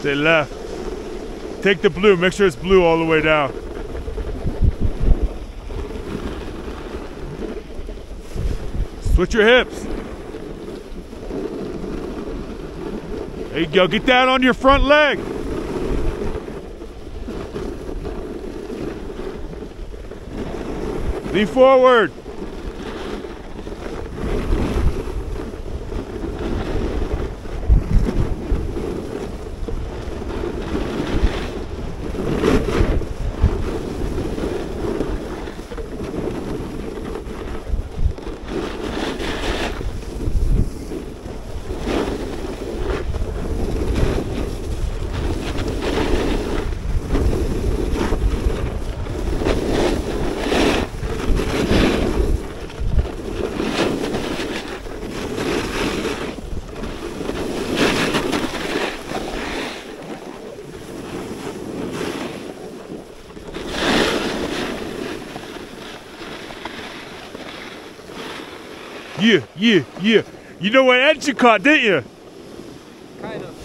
Say left. Take the blue. Make sure it's blue all the way down. Switch your hips. There you go. Get down on your front leg. Lean forward. yeah, yeah, yeah. You know what Ed? you caught, didn't you? Kind of.